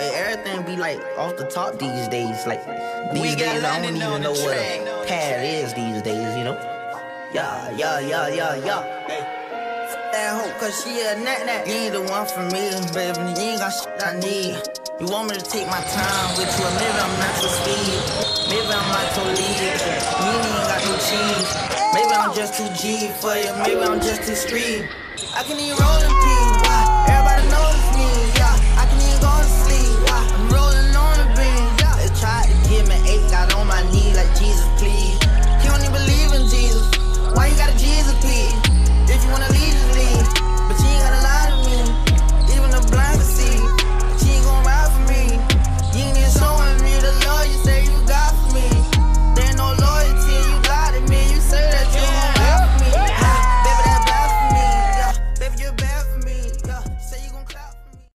Hey, everything be like off the top these days. Like these days, I don't even know what a pad is these days. You know? Yeah, yeah, yeah, yeah, yeah. Hey. That hoe, cause she a nat nat. You ain't the one for me, baby. You ain't got shit I need. You want me to take my time with you, maybe I'm not your speed. Maybe I'm not your lead. You ain't got no cheese. Maybe I'm just too G for you. Maybe I'm just too street. I can even roll eat rolling